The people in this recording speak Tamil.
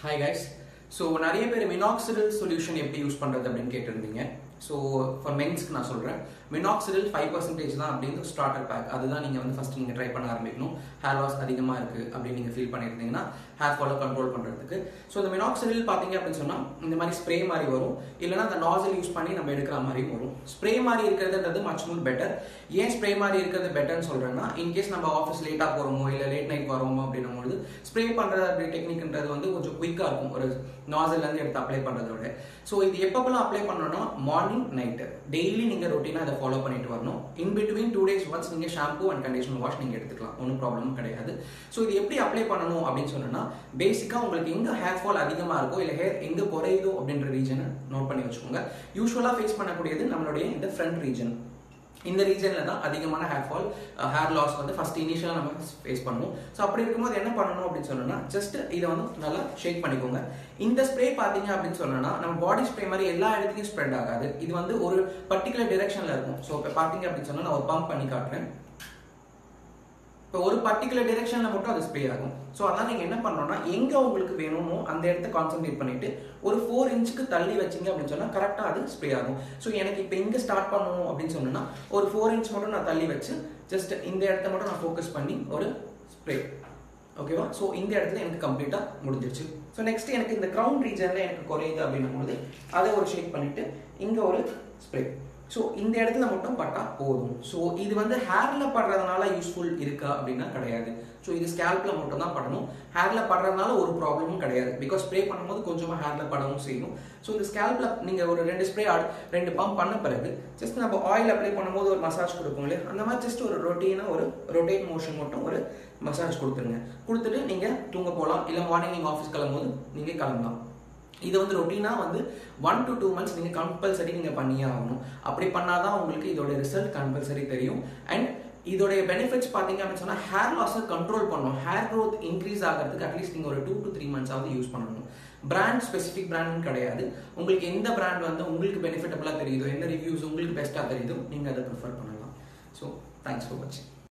ஹாய் கைஸ் ஸோ நிறைய பேர் மினாக்சிடல் சொல்யூஷன் எப்படி யூஸ் பண்ணுறது அப்படின்னு கேட்டிருந்தீங்க. ஸோ ஃபார் மென்ஸ்க்கு நான் சொல்கிறேன் மினாக்சிடில் ஃபைவ் பர்சன்டேஜ் தான் அப்படின்னு ஸ்டார்டர் பேக் அதுதான் நீங்கள் வந்து ஃபஸ்ட்டு நீங்கள் ட்ரை பண்ண ஆரம்பிக்கணும். ஹேர் லாஸ் அதிகமாக இருக்குது அப்படின்னு நீங்கள் ஃபீல் பண்ணியிருந்தீங்கன்னா ஹேர் ஃபாலை கண்ட்ரோல் பண்ணுறதுக்கு ஸோ இந்த மினாக்சிடில் பார்த்தீங்க அப்படின்னு சொன்னால் இந்த மாதிரி ஸ்ப்ரே மாதிரி வரும். இல்லைனா அந்த நாசல் யூஸ் பண்ணி நம்ம எடுக்கிற மாதிரியும் வரும். ஸ்ப்ரே மாதிரி இருக்கிறதுன்றது மச் மோர் பெட்டர் ஏன் ஸ்ப்ரே மாதிரி இருக்கிறது பெட்டர்னு சொல்கிறேன்னா இன்கேஸ் நம்ம ஆஃபீஸ் லேட்டாக போகிறோமோ இல்லை லேட் நைட் வரோமோ அப்படின்னும் பொழுது ஸ்ப்ரே பண்ணுற டெக்னிக்ன்றது வந்து கொஞ்சம் குயிக்காக இருக்கும். ஒரு நாசல்லேருந்து எடுத்து அப்ளை பண்ணுறதோட ஸோ இது எப்பப்பெல்லாம் அப்ளை பண்ணணும்னா மார்னிங் நைட்டு டெய்லி நீங்கள் ரொட்டீனாக அதை ஃபாலோ பண்ணிட்டு வரணும். In between two days once நீங்கள் ஷாம்பூ அண்ட் கண்டிஷனர் வாஷ் நீங்கள் எடுத்துக்கலாம். ஒன்றும் ப்ராப்ளமும் கிடையாது. ஸோ இது எப்படி அப்ளை பண்ணணும் அப்படின்னு சொன்னோன்னா பேசிக்காக உங்களுக்கு எங்கே ஹேர் ஃபால் அதிகமாக இருக்கோ இல்லை ஹேர் எங்கே குறையுதோ அப்படின்ற ரீஜனை நோட் பண்ணி வச்சுக்கோங்க. யூஸ்வலாக ஃபேஸ் பண்ணக்கூடியது நம்மளுடைய இந்த ஃப்ரண்ட் ரீஜன் இந்த ரீஜனில் தான் அதிகமான ஹேர் ஃபால் ஹேர் லாஸ் வந்து ஃபஸ்ட் இனிஷியலாக நம்ம ஃபேஸ் பண்ணுவோம். ஸோ அப்படி இருக்கும்போது என்ன பண்ணணும் அப்படின்னு சொன்னோம்னா ஜஸ்ட் இதை வந்து நல்லா ஷேக் பண்ணிக்கோங்க. இந்த ஸ்ப்ரே பார்த்தீங்க அப்படின்னு சொன்னோம்னா நம்ம பாடி ஸ்ப்ரே மாதிரி எல்லா இடத்துலையும் ஸ்ப்ரெட் ஆகாது. இது வந்து ஒரு பர்டிகுலர் டிரெக்ஷனில் இருக்கும். ஸோ இப்போ பார்த்தீங்க அப்படின்னு சொன்னால் நான் ஒரு பம்ப் பண்ணி காட்டுறேன். இப்போ ஒரு பர்டிகுலர் டிரெக்ஷனில் மட்டும் அது ஸ்ப்ரே ஆகும். ஸோ அதனால் நீங்கள் என்ன பண்ணணும்னா எங்கே உங்களுக்கு வேணுமோ அந்த இடத்த கான்சென்ட்ரேட் பண்ணிட்டு ஒரு ஃபோர் இன்ச்சுக்கு தள்ளி வச்சிங்க அப்படின்னு சொன்னால் கரெக்டாக அது ஸ்ப்ரே ஆகும். ஸோ எனக்கு இப்போ எங்கே ஸ்டார்ட் பண்ணணும் அப்படின்னு சொன்னோன்னா ஒரு ஃபோர் இன்ச் மட்டும் நான் தள்ளி வச்சு ஜஸ்ட் இந்த இடத்த மட்டும் நான் ஃபோக்கஸ் பண்ணி ஒரு ஸ்ப்ரே ஓகேவா ஸோ இந்த இடத்துல எனக்கு கம்ப்ளீட்டாக முடிஞ்சிருச்சு. ஸோ நெக்ஸ்ட் எனக்கு இந்த க்ரௌண்ட் ரீஜனில் எனக்கு குறையுது அப்படின்னும் பொழுது அதை ஒரு ஷேக் பண்ணிவிட்டு இங்கே ஒரு ஸ்ப்ரே ஸோ இந்த இடத்துல மட்டும் பட்டா போதும். ஸோ இது வந்து ஹேரில் படுறதுனால யூஸ்ஃபுல் இருக்கா அப்படின்னா கிடையாது. ஸோ இது ஸ்கேல்பில் மட்டும் தான் படணும். ஹேரில் படுறதுனால ஒரு ப்ராப்ளமும் கிடையாது. பிகாஸ் ஸ்ப்ரே பண்ணும்போது கொஞ்சமாக ஹேரில் படவும் செய்யணும் ஸோ இந்த ஸ்கேல்பில் நீங்கள் ஒரு ரெண்டு ஸ்ப்ரே ரெண்டு பம்ப் பண்ண பிறகு ஜஸ்ட் நம்ம ஆயில் அப்ளை பண்ணும்போது ஒரு மசாஜ் கொடுப்போங்களே அந்த மாதிரி ஜஸ்ட் ஒரு ரொட்டீனாக ஒரு ரொட்டேட் மோஷன் மட்டும் ஒரு மசாஜ் கொடுத்துருங்க. கொடுத்துட்டு நீங்கள் தூங்க போகலாம். இல்லை மார்னிங் நீங்கள் ஆஃபீஸ் கிளம்பும்போது நீங்கள் கிளம்பலாம். இது வந்து ரொட்டீனாக வந்து ஒன் டு டூ மந்த்ஸ் நீங்கள் கம்பல்சரி நீங்கள் பண்ணியே ஆகணும். அப்படி பண்ணால் தான் உங்களுக்கு இதோட ரிசல்ட் கம்பல்சரி தெரியும். அண்ட் இதோடைய பெனிஃபிட்ஸ் பார்த்தீங்க அப்படின்னு சொன்னால் ஹேர் லாஸை கண்ட்ரோல் பண்ணணும் ஹேர் க்ரோத் இன்க்ரீஸ் ஆகிறதுக்கு அட்லீஸ்ட் நீங்கள் ஒரு டூ டு த்ரீ மந்த்ஸாவது யூஸ் பண்ணணும். பிராண்ட் ஸ்பெசிஃபிக் பிராண்ட் கிடையாது. உங்களுக்கு எந்த பிராண்ட் வந்து உங்களுக்கு பெனிஃபிட்டபுளாக தெரியுதோ எந்த ரிவ்யூஸ் உங்களுக்கு பெஸ்ட்டாக தெரியுதோ நீங்கள் அதை ப்ரிஃபர் பண்ணலாம். ஸோ தேங்க்ஸ் ஃபார் வாட்சிங்